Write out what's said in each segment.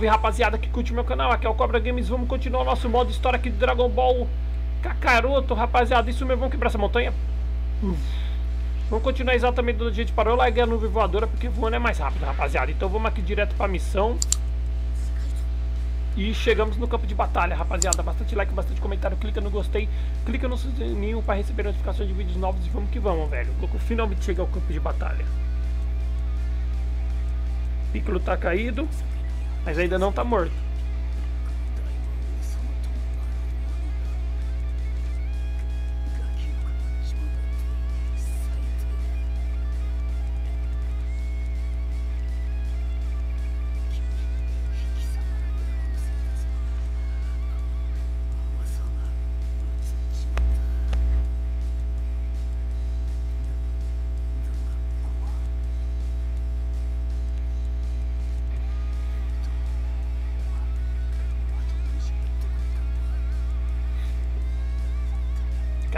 Salve rapaziada que curte meu canal, aqui é o Cobra Games, vamos continuar o nosso modo história aqui de Dragon Ball Kakaroto, rapaziada, isso mesmo, vamos quebrar essa montanha? Vamos continuar exatamente onde a gente parou, eu larguei a nuvem voadora porque voando é mais rápido, rapaziada, então vamos aqui direto pra missão. E chegamos no campo de batalha, rapaziada, bastante like, bastante comentário, clica no gostei, clica no sininho pra receber notificações de vídeos novos. E vamos que vamos, velho, Goku finalmente chega ao campo de batalha. Piccolo tá caído mas ainda não tá morto.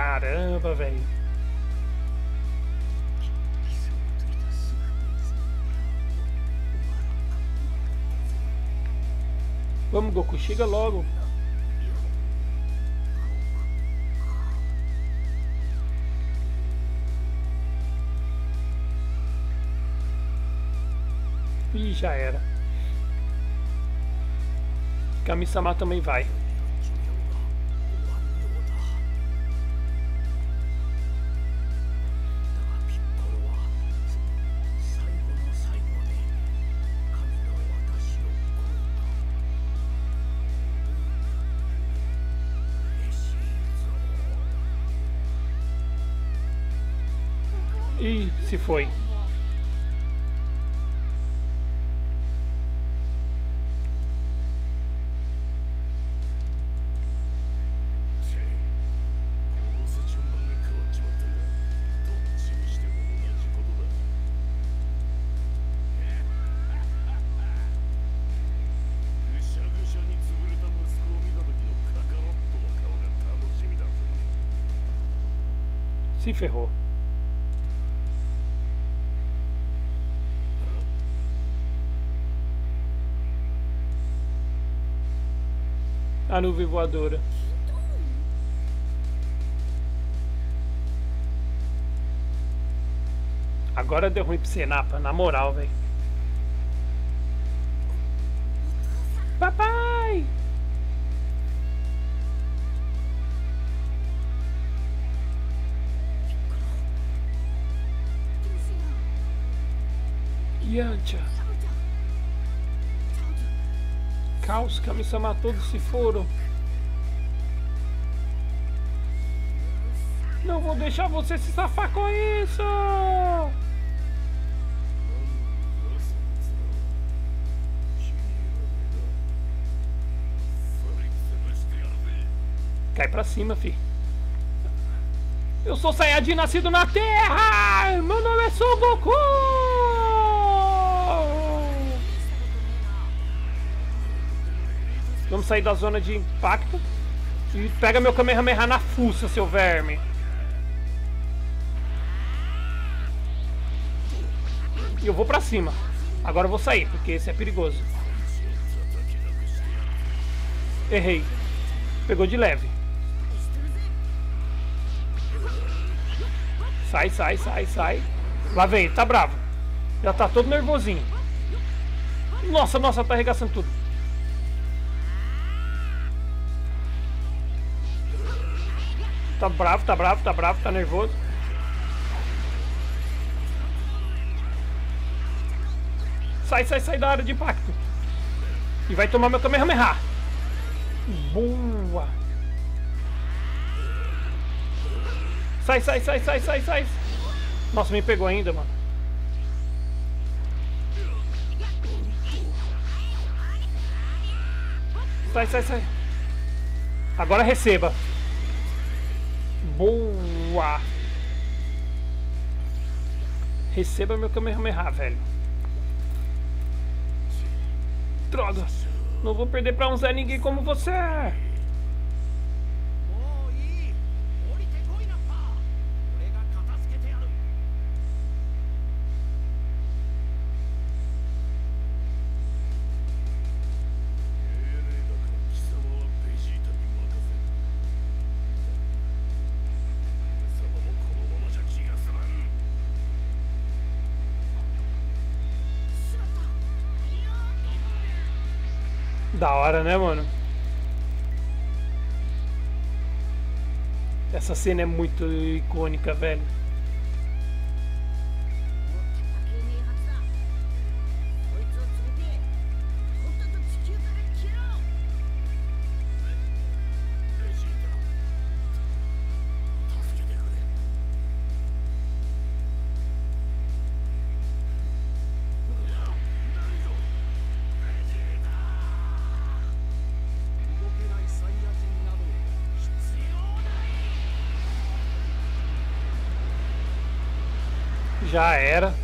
Caramba, velho. Vamos, Goku, chega logo. Ih, já era. Kami-sama também vai. Ih, se foi. Se ferrou. A nuvem voadora. Agora deu ruim pra você, Napa, na moral, velho. Papai! Yantia. Caos, Kami-sama, todos se foram. Não vou deixar você se safar com isso! Cai pra cima, fi. Eu sou Sayajin nascido na Terra! Meu nome é Son Goku! Vamos sair da zona de impacto. E pega meu Kamehameha na fuça, seu verme. E eu vou pra cima. Agora eu vou sair, porque esse é perigoso. Errei. Pegou de leve. Sai, sai, sai, sai. Lá vem, tá bravo. Já tá todo nervosinho. Nossa, nossa, tá arregaçando tudo. Tá bravo, tá bravo, tá bravo, tá nervoso. Sai, sai, sai da área de impacto. E vai tomar meu Kamehameha. Boa. Sai, sai, sai, sai, sai, sai. Nossa, me pegou ainda, mano. Sai, sai, sai. Agora receba. Boa. Receba meu Kamehameha, velho. Droga. Não vou perder pra um Zé Ninguém como você. Da hora, né, mano? Essa cena é muito icônica, velho. Já era.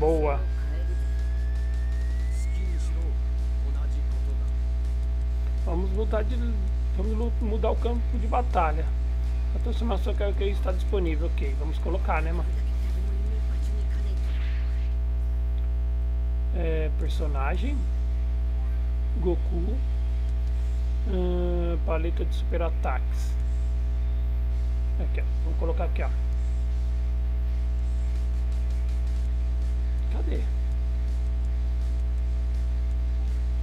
Boa. Vamos mudar de. Vamos mudar o campo de batalha. A transformação que que está disponível, ok. Vamos colocar, né, mano? É, personagem. Goku. Hum, paleta de super ataques. Aqui, ó. Vamos colocar aqui, ó. Cadê?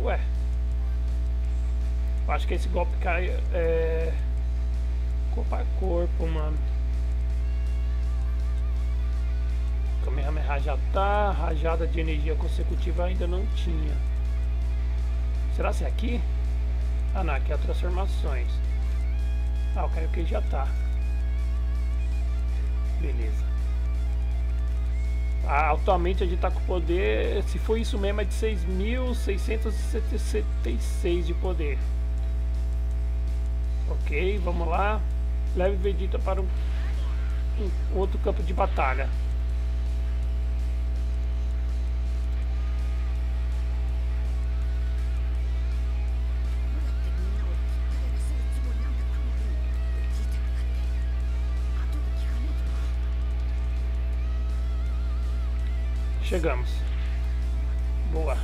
Ué. Acho que esse golpe cai é, corpo a corpo, mano. Kamehameha já tá. Rajada de energia consecutiva ainda não tinha. Será que é aqui? Ah não, aqui é transformações. Ah, o Kaioken já tá. Beleza. Atualmente a gente está com poder, se for isso mesmo, é de 6.676 de poder. Ok, vamos lá. Leve Vegeta para um, um outro campo de batalha. Chegamos. Boa.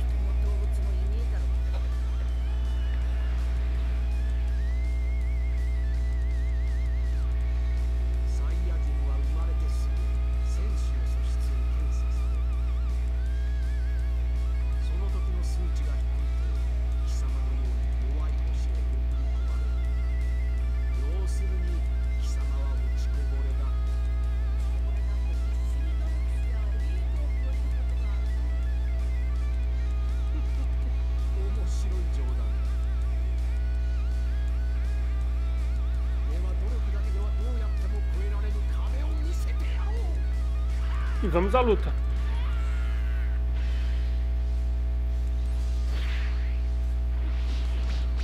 Vamos à luta.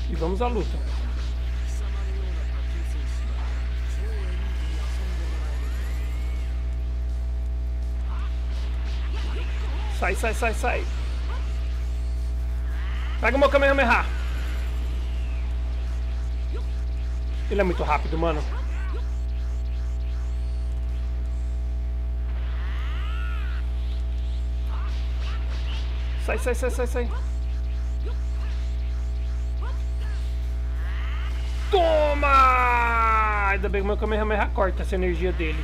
E vamos à luta. Sai, sai, sai, sai. Pega o meu Kamehameha. Ele é muito rápido, mano. Sai, sai, sai, sai, sai. Toma! Ainda bem que o meu Kamehameha corta essa energia dele.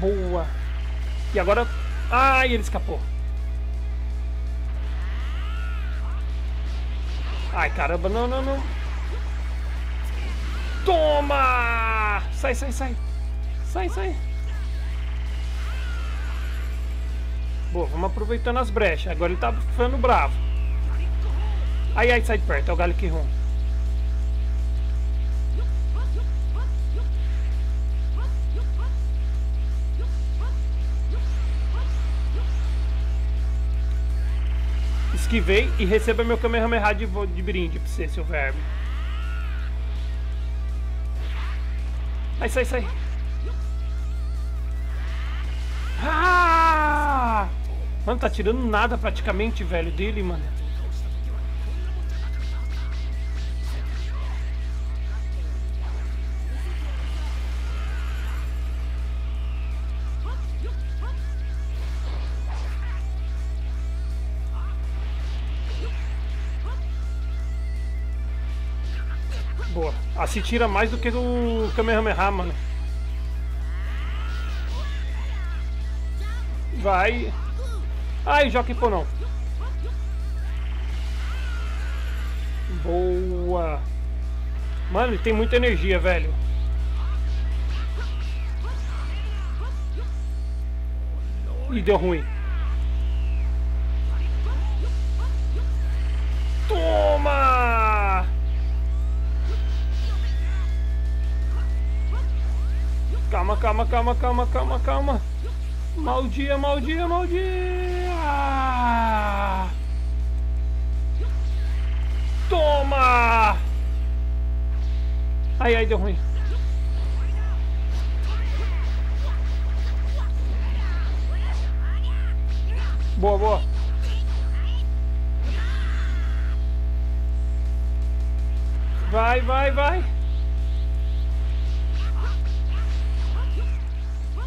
Boa. E agora... Ai, ele escapou. Ai, caramba, não, não, não. Toma! Sai, sai, sai. Sai, sai. Boa, vamos aproveitando as brechas. Agora ele tá ficando bravo. Ai, ai, sai de perto. É o galho que rum. Esquivei e receba meu Kamehameha de, de brinde pra você, seu verme. Ai, sai, sai. Ah! Mano, tá tirando nada praticamente, velho, dele, mano. Boa. Assim tira mais do que do Kamehameha, mano. Vai. Ai, Jockey pô não. Boa. Mano, ele tem muita energia, velho. Ih, deu ruim. Calma, calma, calma, calma, calma, calma. Mal dia, mal dia, mal dia. Toma! Ai, ai, deu ruim. Boa, boa. Vai, vai, vai.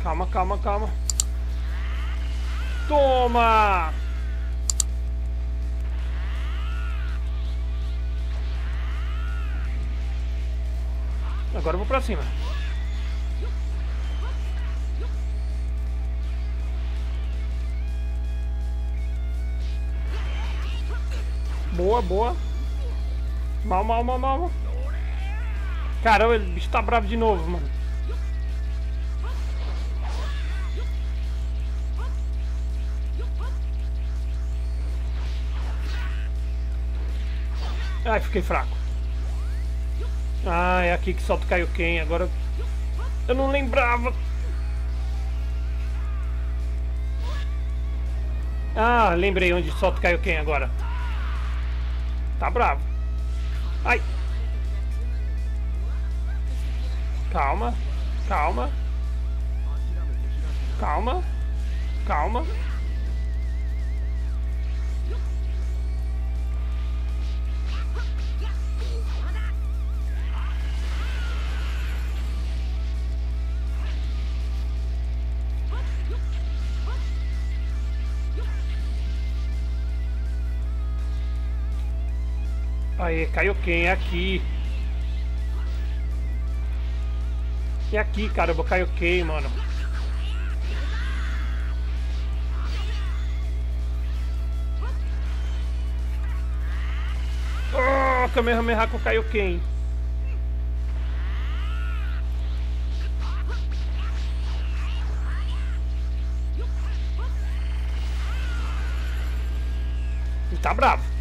Calma, calma, calma. Toma! Agora eu vou pra cima. Boa, boa. Mal, mal, mal, mal. Caramba, o bicho tá bravo de novo, mano. Ai, fiquei fraco. Ah, é aqui que solta o Kaioken. Agora eu não lembrava. Ah, lembrei onde solta o Kaioken agora. Tá bravo. Ai. Calma. Calma. Calma. Calma. Aê, Kaioken, é aqui. É aqui, cara, eu vou Kaioken, mano. Oh, Kamehameha com Kaioken. Tá bravo.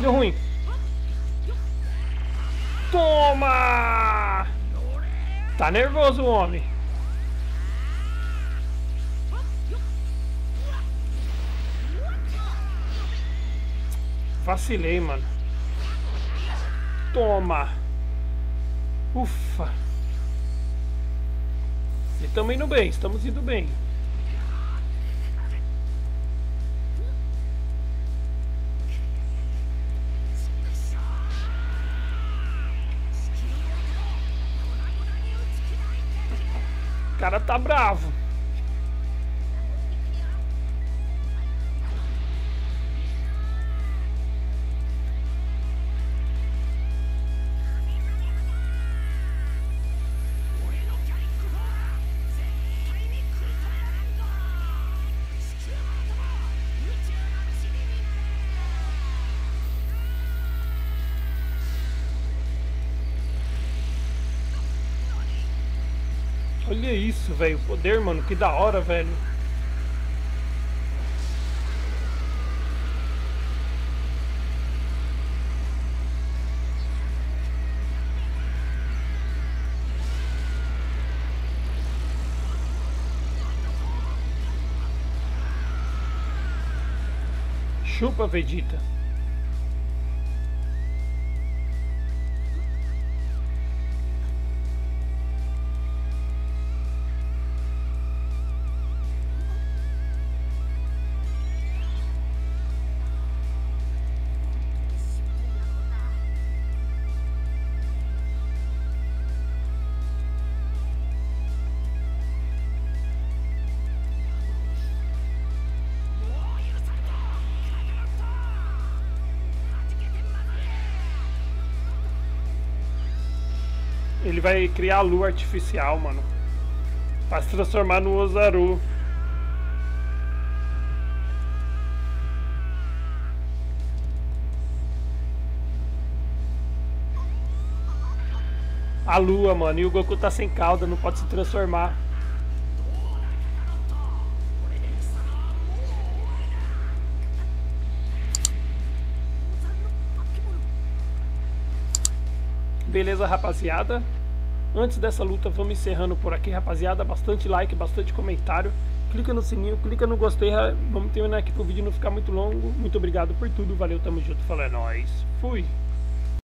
Deu ruim. Toma! Tá nervoso o homem. Vacilei, mano. Toma. Ufa. E estamos indo bem, estamos indo bem. Cara tá bravo. Isso, velho. Poder, mano. Que da hora, velho. Chupa, Vegeta. Vai criar a lua artificial, mano. Pra se transformar no Ozaru. A lua, mano. E o Goku tá sem cauda, não pode se transformar. Beleza, rapaziada. Antes dessa luta, vamos encerrando por aqui, rapaziada. Bastante like, bastante comentário. Clica no sininho, clica no gostei. Vamos terminar aqui pro vídeo não ficar muito longo. Muito obrigado por tudo. Valeu, tamo junto. Falou, é nóis. Fui.